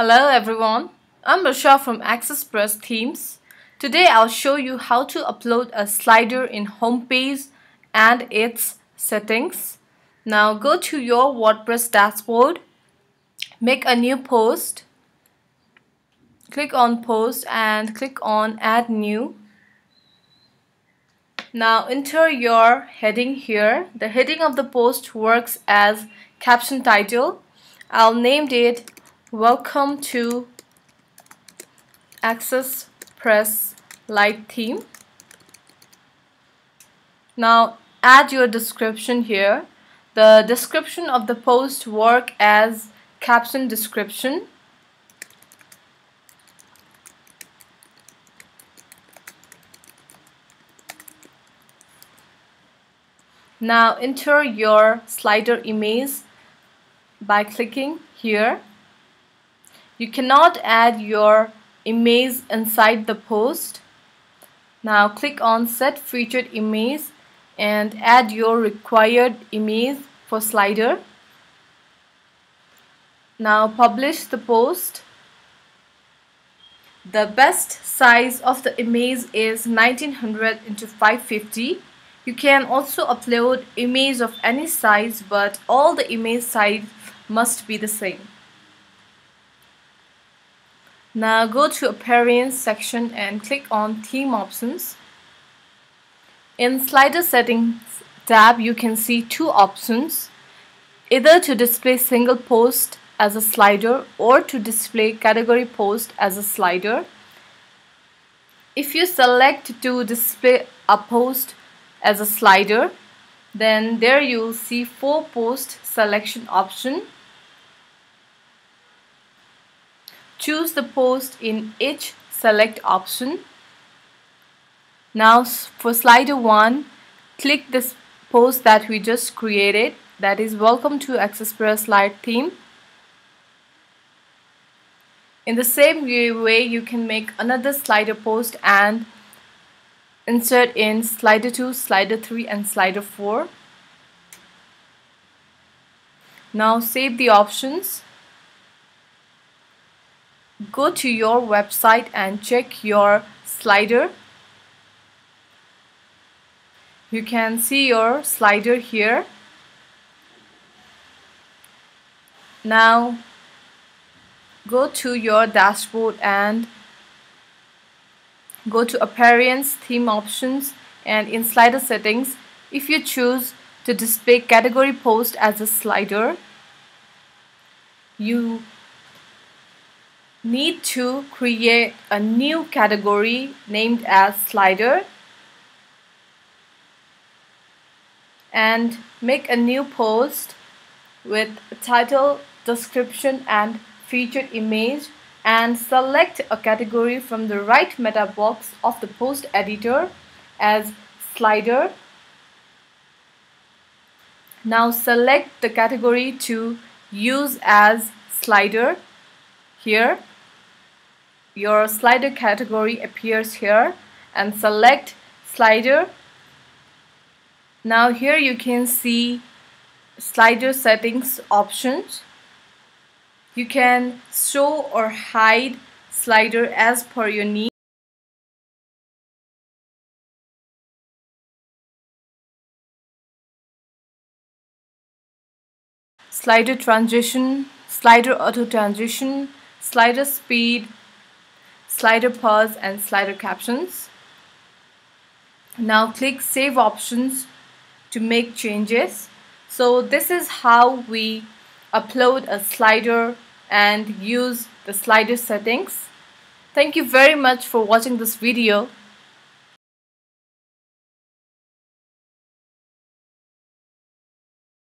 Hello everyone, I'm Rasha from AccessPress Themes. Today I'll show you how to upload a slider in homepage and its settings. Now go to your WordPress dashboard, make a new post, click on post and click on add new. Now enter your heading here. The heading of the post works as caption title. I'll name it Welcome to Access Press Lite theme. Now add your description here. The description of the post work as caption description. Now enter your slider image by clicking here. You cannot add your image inside the post. Now click on set featured image and add your required image for slider. Now publish the post. The best size of the image is 1900 into 550. You can also upload image of any size but all the image size must be the same. Now go to Appearance section and click on Theme Options. In Slider Settings tab, you can see two options, either to display single post as a slider or to display category post as a slider. If you select to display a post as a slider, then there you will see four post selection option choose the post in each select option. Now for slider 1, click this post that we just created that is welcome to AccessPress Lite theme. In the same way you can make another slider post and insert in slider 2, slider 3 and slider 4. Now save the options go to your website and check your slider. You can see your slider here. Now go to your dashboard and go to appearance theme options and in slider settings if you choose to display category post as a slider you need to create a new category named as slider and make a new post with title, description and featured image and select a category from the right meta box of the post editor as slider. Now select the category to use as slider here your slider category appears here. And select slider. Now here you can see slider settings options. You can show or hide slider as per your need. Slider transition slider auto transition slider speed slider pause and slider captions. Now click save options to make changes. So this is how we upload a slider and use the slider settings. Thank you very much for watching this video.